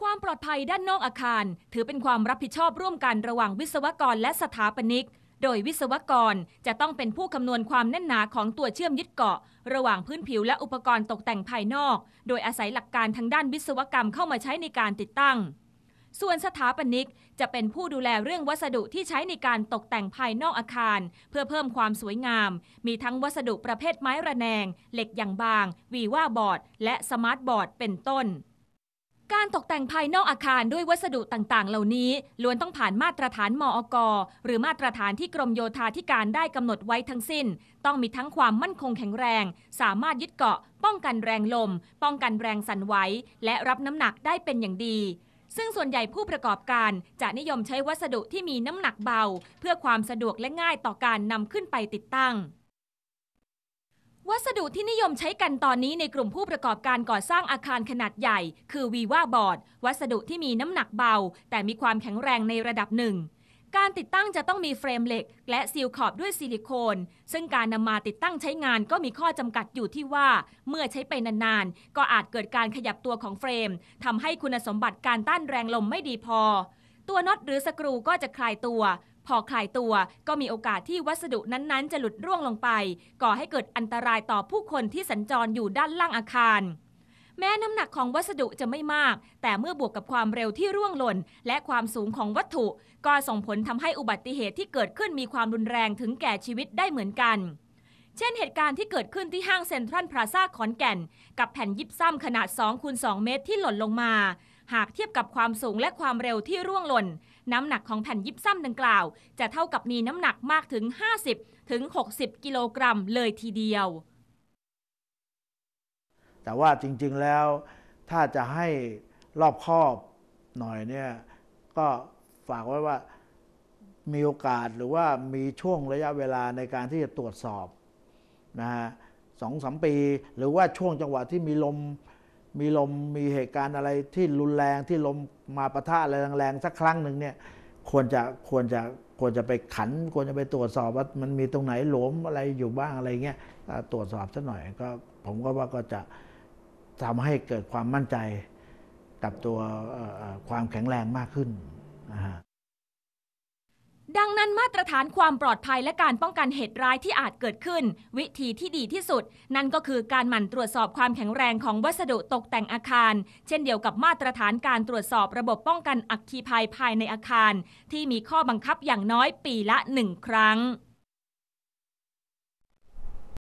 ความปลอดภัยด้านนอกอาคาร ถือเป็นความรับผิดชอบร่วมกันระหว่างวิศวกรและสถาปนิก โดยวิศวกรจะต้องเป็นผู้คำนวณความแน่นหนาของตัวเชื่อมยึดเกาะ ระหว่างพื้นผิวและอุปกรณ์ตกแต่งภายนอก โดยอาศัยหลักการทางด้านวิศวกรรมเข้ามาใช้ในการติดตั้ง ส่วนสถาปนิกจะเป็นผู้ดูแลเรื่องวัสดุที่ใช้ในการตกแต่งภายนอกอาคาร เพื่อเพิ่มความสวยงาม มีทั้งวัสดุประเภทไม้ระแนง เหล็กอย่างบาง Viva Board และ Smart Board เป็นต้น การตกแต่งภายนอกอาคารด้วยวัสดุต่างๆ เหล่านี้ล้วนต้องผ่านมาตรฐานมอกหรือมาตรฐานที่กรมโยธาธิการได้กำหนดไว้ทั้งสิ้น ต้องมีทั้งความมั่นคงแข็งแรง สามารถยึดเกาะ ป้องกันแรงลม ป้องกันแรงสั่นไหวและรับน้ำหนักได้เป็นอย่างดี ซึ่งส่วนใหญ่ผู้ประกอบการจะนิยมใช้วัสดุที่มีน้ำหนักเบา เพื่อความสะดวกและง่ายต่อการนำขึ้นไปติดตั้ง วัสดุที่นิยมใช้กันตอนนี้ในกลุ่มผู้ประกอบการก่อสร้างอาคารขนาดใหญ่ คือ Viva Board วัสดุที่มีน้ำหนักเบา แต่มีความแข็งแรงในระดับหนึ่ง การติดตั้งจะต้องมี frame เหล็ก และ seal ขอบด้วยซิลิโคน ซึ่งการนำมาติดตั้งใช้งานก็มีข้อจำกัดอยู่ที่ว่า เมื่อใช้ไปนานๆ ก็อาจเกิดการขยับตัวของ frame ทำให้คุณสมบัติการต้านแรงลมไม่ดีพอ ตัวน็อตหรือสกรูก็จะคลายตัว พอคลายตัวก็มีโอกาสที่วัสดุนั้นๆ จะหลุดร่วงลงไป ก่อให้เกิดอันตรายต่อผู้คนที่สัญจรอยู่ด้านล่างอาคารแม้น้ำหนักของวัสดุจะไม่มาก แต่เมื่อบวกกับความเร็วที่ร่วงหล่น และความสูงของวัตถุ ก็ส่งผลทำให้อุบัติเหตุที่เกิดขึ้นมีความรุนแรงถึงแก่ชีวิตได้เหมือนกัน เช่นเหตุการณ์ที่เกิดขึ้นที่ห้างเซ็นทรัลพลาซ่าขอนแก่น กับแผ่นยิบซ้ำขนาด2คูณ2เมตรที่หล่นลงมา หากเทียบกับความสูงและความเร็วที่ร่วงหล่น น้ำหนักของแผ่นยิบซ้ำดังกล่าว จะเท่ากับมีน้ำหนักมากถึง 50 ถึง 60 กิโลกรัมเลยทีเดียว แต่ว่าจริงๆแล้วถ้าจะให้รอบคอบหน่อยเนี่ยก็ฝากไว้ว่ามีโอกาสหรือว่ามีช่วงระยะเวลาในการที่จะตรวจสอบนะฮะสองสามปี หรือว่าช่วงจังหวะที่มีลม มีลมมีเหตุการณ์อะไรที่รุนแรงที่ลมมาประทะอะไรแรงๆสักครั้งหนึ่งเนี่ยควรจะควรจะควรจะไปขัน ควรจะไปตรวจสอบว่ามันมีตรงไหนหลวมอะไรอยู่บ้างอะไรเงี้ยตรวจสอบสักหน่อยก็ผมก็ว่าก็จะทำให้เกิดความมั่นใจกับตัวความแข็งแรงมากขึ้นนะฮะ ดังนั้นมาตรฐานความปลอดภัยและการป้องกันเหตุร้ายที่อาจเกิดขึ้น วิธีที่ดีที่สุด นั่นก็คือการหมั่นตรวจสอบความแข็งแรงของวัสดุตกแต่งอาคาร เช่นเดียวกับมาตรฐานการตรวจสอบระบบป้องกันอัคคีภัยภายในอาคาร ที่มีข้อบังคับอย่างน้อยปีละหนึ่งครั้ง